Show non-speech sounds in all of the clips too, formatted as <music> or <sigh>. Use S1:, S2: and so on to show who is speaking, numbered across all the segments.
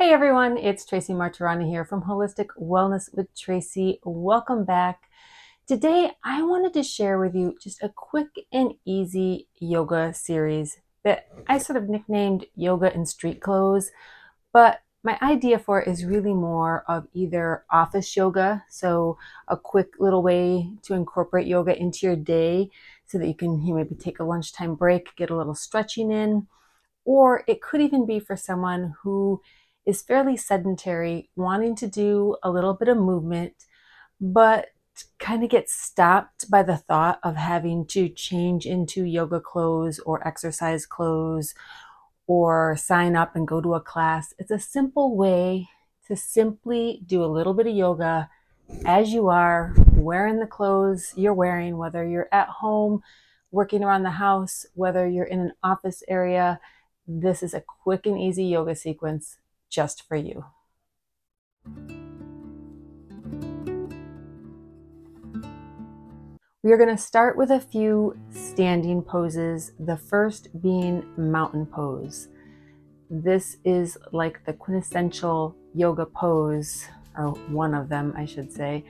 S1: Hey everyone, it's Tracy Martirani here from Holistic Wellness with Tracy. Welcome back. Today I wanted to share with you just a quick and easy yoga series that I sort of nicknamed Yoga in Street Clothes, but my idea for it is really more of either office yoga, so a quick little way to incorporate yoga into your day so that you can maybe take a lunchtime break, get a little stretching in, or it could even be for someone who is fairly sedentary, wanting to do a little bit of movement, but kind of gets stopped by the thought of having to change into yoga clothes or exercise clothes or sign up and go to a class. It's a simple way to simply do a little bit of yoga as you are, wearing the clothes you're wearing, whether you're at home, working around the house, whether you're in an office area. This is a quick and easy yoga sequence just for you. We are going to start with a few standing poses, the first being mountain pose. This is like the quintessential yoga pose, or one of them, I should say.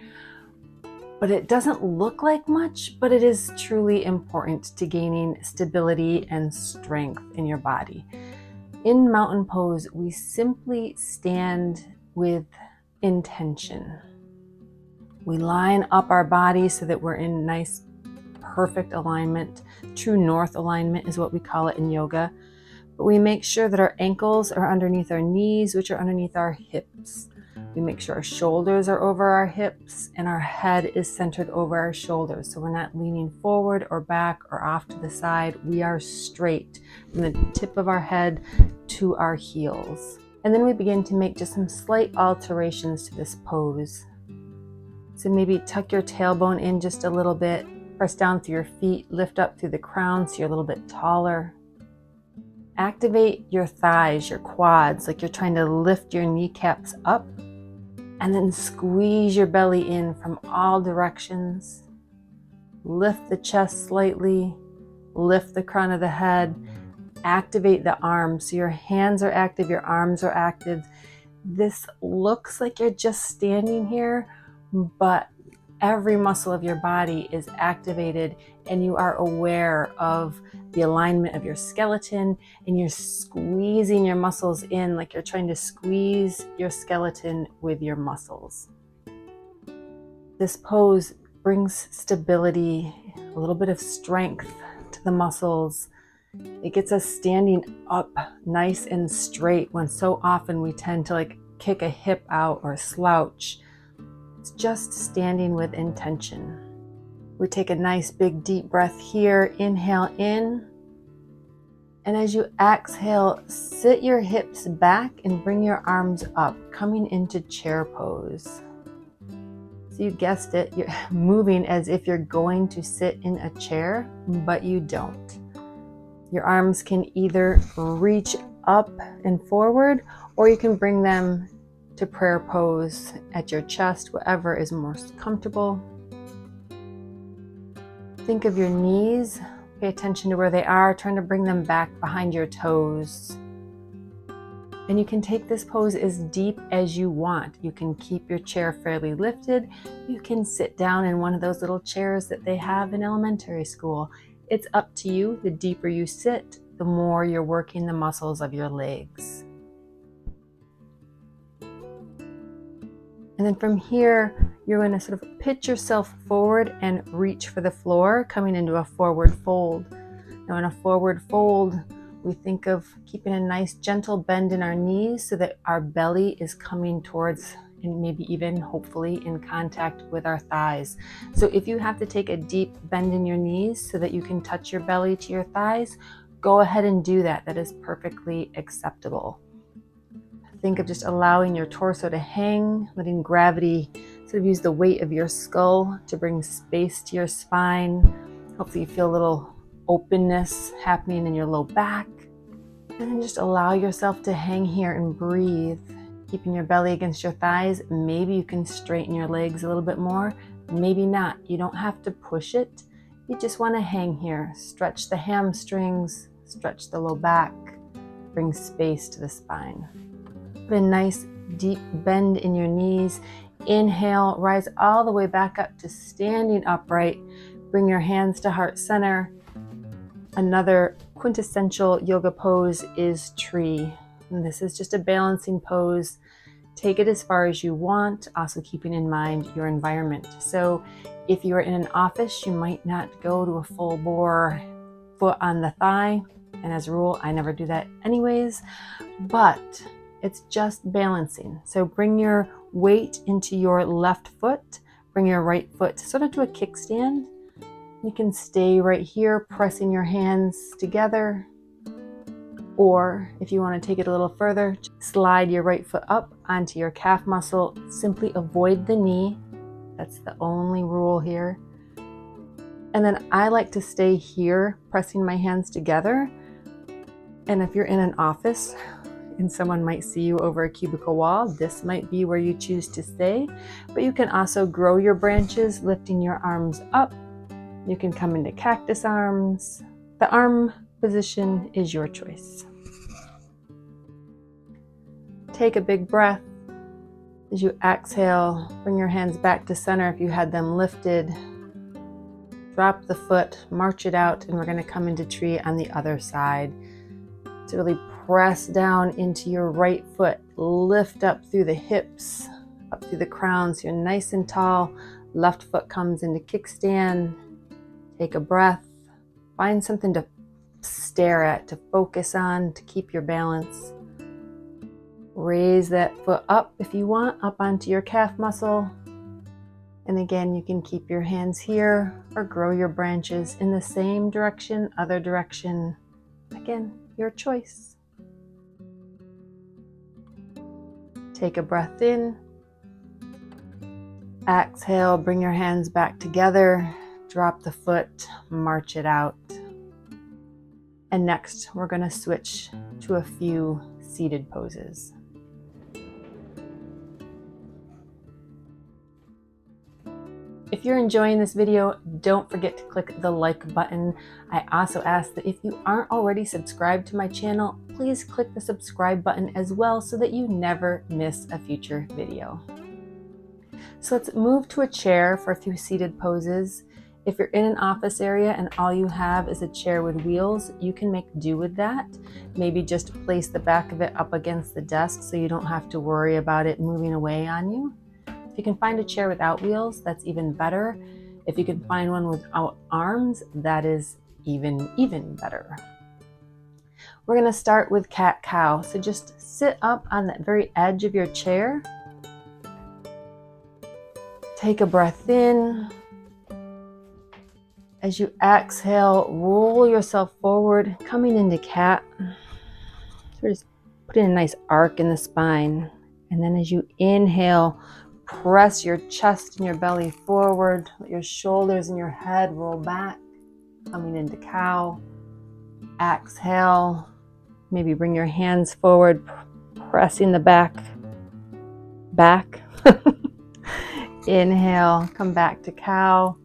S1: But it doesn't look like much, but it is truly important to gaining stability and strength in your body. In mountain pose, we simply stand with intention. We line up our body so that we're in nice, perfect alignment. True north alignment is what we call it in yoga. But we make sure that our ankles are underneath our knees, which are underneath our hips. We make sure our shoulders are over our hips and our head is centered over our shoulders. So we're not leaning forward or back or off to the side. We are straight from the tip of our head to our heels. And then we begin to make just some slight alterations to this pose. So maybe tuck your tailbone in just a little bit, press down through your feet, lift up through the crown so you're a little bit taller. Activate your thighs, your quads, like you're trying to lift your kneecaps up and then squeeze your belly in from all directions. Lift the chest slightly, lift the crown of the head, activate the arms. So your hands are active, your arms are active. This looks like you're just standing here, but every muscle of your body is activated and you are aware of the alignment of your skeleton and you're squeezing your muscles in like you're trying to squeeze your skeleton with your muscles. This pose brings stability, a little bit of strength to the muscles. It gets us standing up nice and straight when so often we tend to like kick a hip out or slouch. It's just standing with intention. We take a nice big deep breath here. Inhale in. And as you exhale, sit your hips back and bring your arms up, coming into chair pose. So you guessed it, you're <laughs> moving as if you're going to sit in a chair, but you don't. Your arms can either reach up and forward, or you can bring them to prayer pose at your chest, whatever is most comfortable. Think of your knees. Pay attention to where they are, trying to bring them back behind your toes. And you can take this pose as deep as you want. You can keep your chair fairly lifted. You can sit down in one of those little chairs that they have in elementary school. It's up to you. The deeper you sit, the more you're working the muscles of your legs. And then from here, you're going to sort of pitch yourself forward and reach for the floor, coming into a forward fold. Now, in a forward fold, we think of keeping a nice gentle bend in our knees so that our belly is coming towards and maybe even hopefully in contact with our thighs. So, if you have to take a deep bend in your knees so that you can touch your belly to your thighs, go ahead and do that. That is perfectly acceptable. Think of just allowing your torso to hang, letting gravity sort of use the weight of your skull to bring space to your spine. Hopefully, you feel a little openness happening in your low back. And then just allow yourself to hang here and breathe, keeping your belly against your thighs. Maybe you can straighten your legs a little bit more, maybe not. You don't have to push it. You just want to hang here. Stretch the hamstrings, stretch the low back, bring space to the spine. Put a nice deep bend in your knees. Inhale, rise all the way back up to standing upright. Bring your hands to heart center. Another quintessential yoga pose is tree. And this is just a balancing pose. Take it as far as you want, also keeping in mind your environment. So, if you're in an office, you might not go to a full bore foot on the thigh. And as a rule, I never do that anyways. But it's just balancing. So bring your weight into your left foot, bring your right foot sort of to a kickstand. You can stay right here, pressing your hands together. Or if you want to take it a little further, slide your right foot up onto your calf muscle. Simply avoid the knee. That's the only rule here. And then I like to stay here, pressing my hands together. And if you're in an office, and someone might see you over a cubicle wall, this might be where you choose to stay. But you can also grow your branches, lifting your arms up. You can come into cactus arms. The arm position is your choice. Take a big breath. As you exhale, bring your hands back to center if you had them lifted. Drop the foot, march it out, and we're going to come into tree on the other side. To really press down into your right foot. Lift up through the hips, up through the crown so you're nice and tall. Left foot comes into kickstand. Take a breath. Find something to stare at, to focus on, to keep your balance. Raise that foot up if you want, up onto your calf muscle. And again, you can keep your hands here or grow your branches in the same direction, other direction. Again, your choice. Take a breath in. Exhale, bring your hands back together. Drop the foot, march it out. And next, we're going to switch to a few seated poses. If you're enjoying this video, don't forget to click the like button. I also ask that if you aren't already subscribed to my channel, please click the subscribe button as well so that you never miss a future video. So let's move to a chair for a few seated poses. If you're in an office area and all you have is a chair with wheels, you can make do with that. Maybe just place the back of it up against the desk so you don't have to worry about it moving away on you you can find a chair without wheels, that's even better. If you can find one without arms, that is even, even better. We're gonna start with cat cow. So just sit up on the very edge of your chair. Take a breath in. As you exhale, roll yourself forward, coming into cat. So just putting a nice arc in the spine. And then as you inhale, Press your chest and your belly forward. Let your shoulders and your head roll back. Coming into cow. Exhale. Maybe bring your hands forward, pressing the back. Back. <laughs> Inhale. Come back to cow.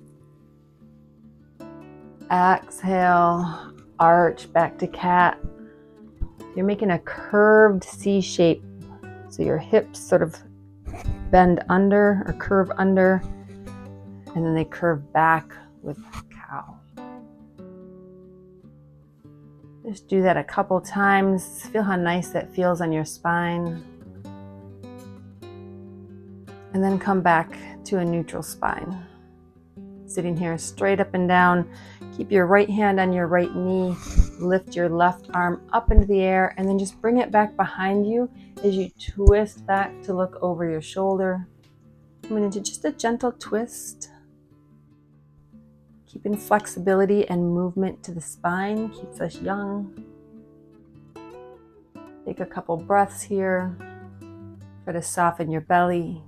S1: Exhale. Arch back to cat. You're making a curved C shape. So your hips sort of bend under or curve under, and then they curve back with cow. Just do that a couple times. Feel how nice that feels on your spine. And then come back to a neutral spine. Sitting here straight up and down. Keep your right hand on your right knee. Lift your left arm up into the air and then just bring it back behind you as you twist back to look over your shoulder. Coming into just a gentle twist. Keeping flexibility and movement to the spine keeps us young. Take a couple breaths here. Try to soften your belly.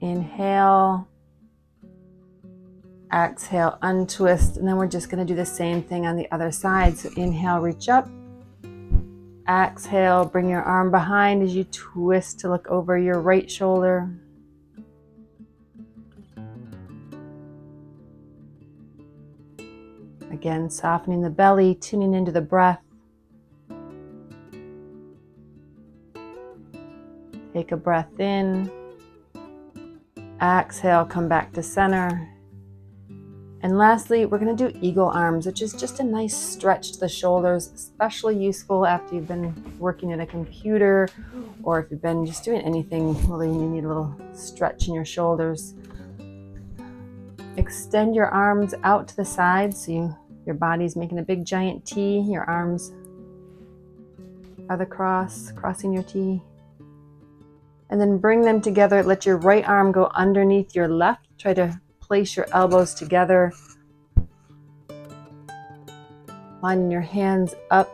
S1: Inhale. Exhale, untwist, and then we're just going to do the same thing on the other side. So inhale, reach up. Exhale, bring your arm behind as you twist to look over your right shoulder. Again, softening the belly, tuning into the breath. Take a breath in. Exhale, come back to center. And lastly, we're going to do eagle arms, which is just a nice stretch to the shoulders, especially useful after you've been working at a computer or if you've been just doing anything really you need a little stretch in your shoulders. Extend your arms out to the side so you, your body's making a big giant T. Your arms are the cross, crossing your T. And then bring them together. Let your right arm go underneath your left. Try to place your elbows together. Lining your hands up.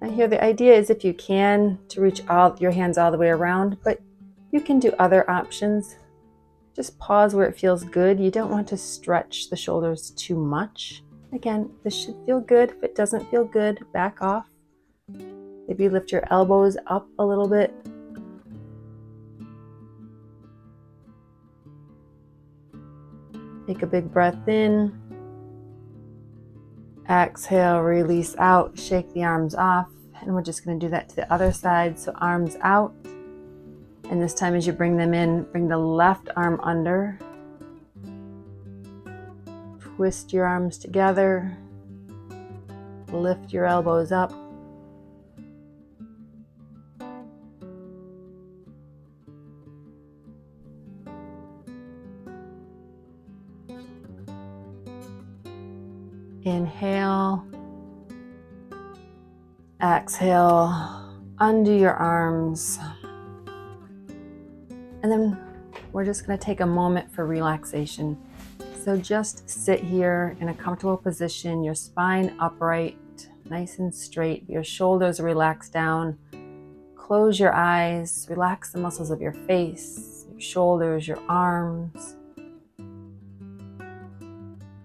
S1: Now here the idea is if you can to reach all your hands all the way around, but you can do other options. Just pause where it feels good. You don't want to stretch the shoulders too much. Again, this should feel good. If it doesn't feel good, back off. Maybe lift your elbows up a little bit Take a big breath in. Exhale, release out, shake the arms off. And we're just going to do that to the other side. So arms out. And this time, as you bring them in, bring the left arm under. Twist your arms together. Lift your elbows up. Inhale. Exhale. Undo your arms. And then we're just going to take a moment for relaxation. So just sit here in a comfortable position, your spine upright, nice and straight, your shoulders relaxed down. Close your eyes, relax the muscles of your face, your shoulders, your arms.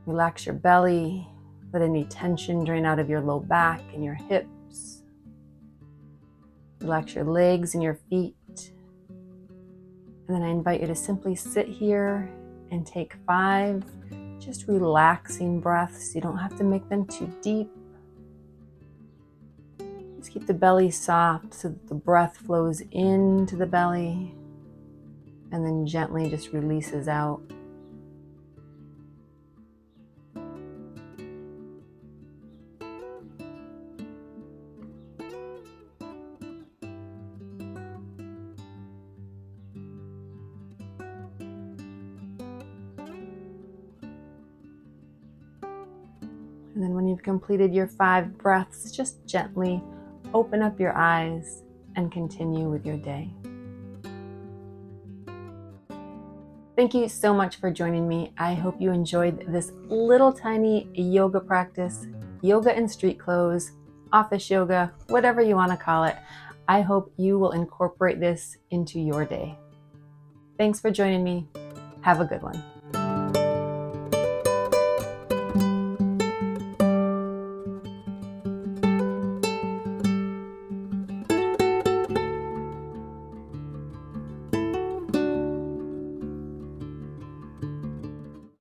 S1: Relax your belly, let any tension drain out of your low back and your hips. Relax your legs and your feet. And then I invite you to simply sit here and take five just relaxing breaths. You don't have to make them too deep. Just keep the belly soft so that the breath flows into the belly and then gently just releases out. And then when you've completed your five breaths, just gently open up your eyes and continue with your day. Thank you so much for joining me. I hope you enjoyed this little tiny yoga practice, yoga in street clothes, office yoga, whatever you want to call it. I hope you will incorporate this into your day. Thanks for joining me. Have a good one.